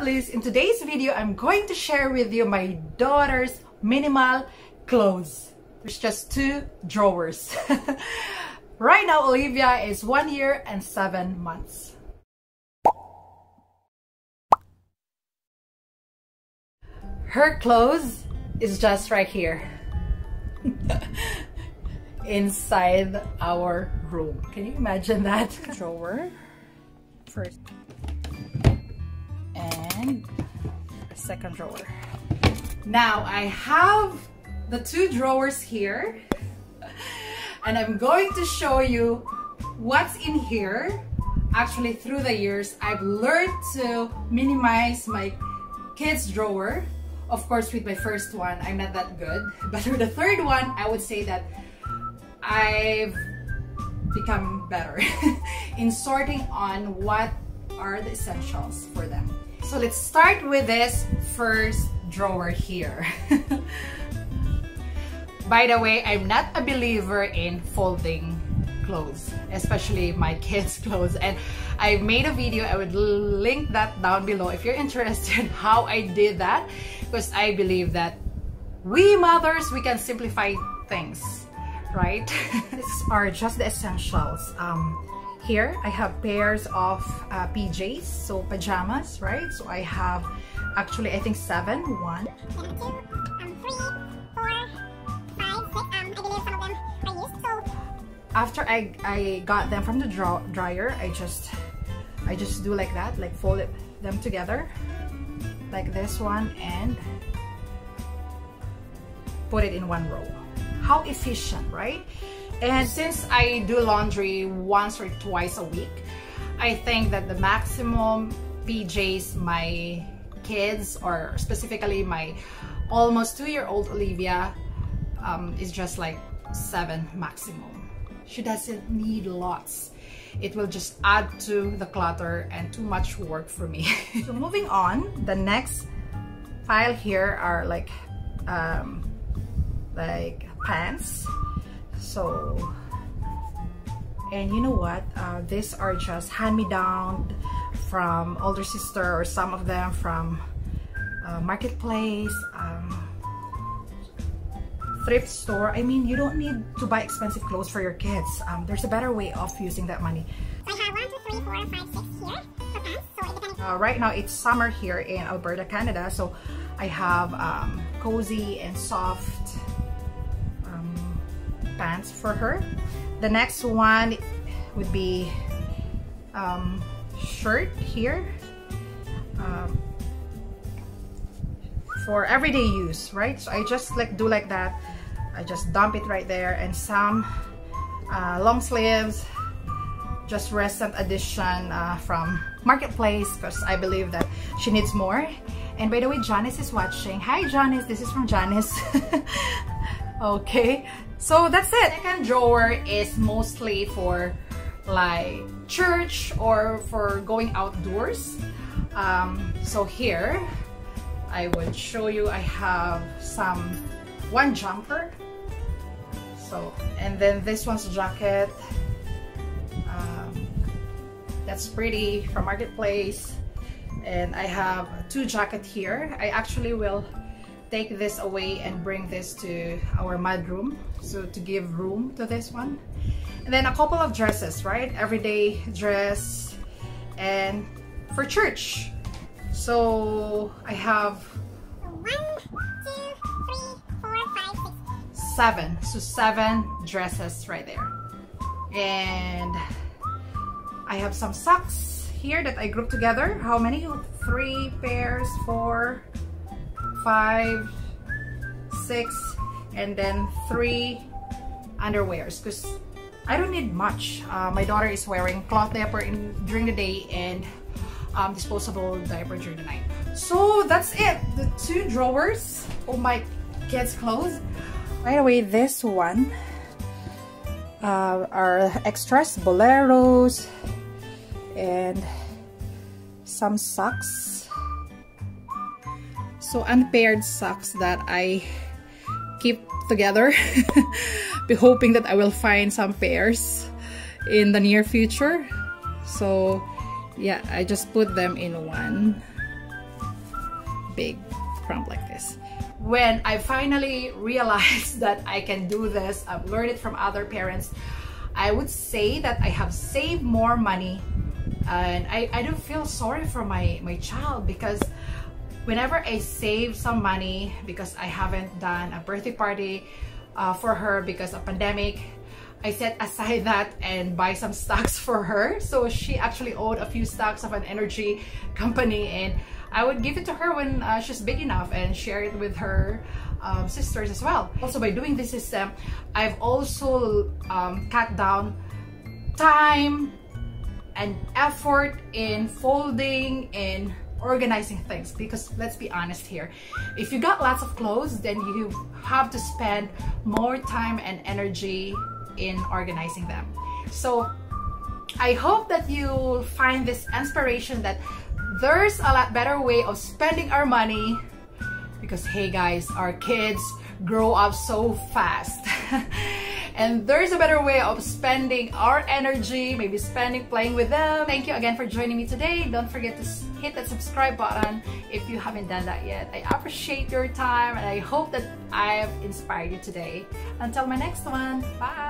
In today's video, I'm going to share with you my daughter's minimal clothes. There's just two drawers. right now, Olivia is one year and seven months. Her clothes is just right here. Inside our room. Can you imagine that? Drawer. First and second drawer. Now I have the two drawers here and I'm going to show you what's in here. Actually through the years I've learned to minimize my kids drawer. Of course with my first one I'm not that good but with the third one I would say that I've become better in sorting on what are the essentials for them. So let's start with this first drawer here. By the way, I'm not a believer in folding clothes, especially my kids' clothes. And I made a video, I would link that down below if you're interested how I did that. Because I believe that we mothers, we can simplify things, right? These are just the essentials. Um, here I have pairs of uh, PJs, so pajamas, right? So I have actually I think seven. One, after I, I got them from the draw, dryer, I just I just do like that, like fold it, them together, like this one, and put it in one row. How efficient, right? And since I do laundry once or twice a week, I think that the maximum PJs my kids or specifically my almost two-year-old Olivia um, is just like seven maximum. She doesn't need lots. It will just add to the clutter and too much work for me. so moving on, the next pile here are like um, like pants so and you know what? Uh, these are just hand-me-down from older sister or some of them from uh, marketplace um, thrift store. I mean you don't need to buy expensive clothes for your kids. Um, there's a better way of using that money. So I have one, two, three, four, five, six here. For pants. So uh, right now it's summer here in Alberta, Canada. So I have um, cozy and soft pants for her. The next one would be um, shirt here um, for everyday use, right? So I just like do like that. I just dump it right there and some uh, long sleeves, just recent addition uh, from Marketplace because I believe that she needs more. And by the way, Janice is watching. Hi Janice, this is from Janice. okay, so that's it. Second drawer is mostly for like church or for going outdoors. Um, so here, I would show you I have some, one jumper. So, and then this one's jacket. Um, that's pretty from Marketplace. And I have two jacket here. I actually will take this away and bring this to our mud room so to give room to this one. And then a couple of dresses right? Everyday dress and for church. So I have seven. So seven dresses right there. And I have some socks here that I grouped together. How many? Three pairs four five, six, and then three underwears because I don't need much. Uh, my daughter is wearing cloth diaper in, during the day and um, disposable diaper during the night. So that's it. The two drawers of my kids' clothes. By the way, this one uh, are extras, boleros, and some socks so unpaired socks that I keep together be hoping that I will find some pairs in the near future so yeah I just put them in one big crumb like this. When I finally realized that I can do this, I've learned it from other parents, I would say that I have saved more money and I, I don't feel sorry for my, my child because whenever I save some money because I haven't done a birthday party uh, for her because of pandemic, I set aside that and buy some stocks for her. So she actually owed a few stocks of an energy company and I would give it to her when uh, she's big enough and share it with her um, sisters as well. Also by doing this system, I've also um, cut down time and effort in folding and organizing things because let's be honest here. If you got lots of clothes then you have to spend more time and energy in organizing them. So I hope that you find this inspiration that there's a lot better way of spending our money because hey guys our kids grow up so fast and there's a better way of spending our energy maybe spending playing with them. Thank you again for joining me today. Don't forget to hit that subscribe button if you haven't done that yet. I appreciate your time and i hope that i've inspired you today. Until my next one. Bye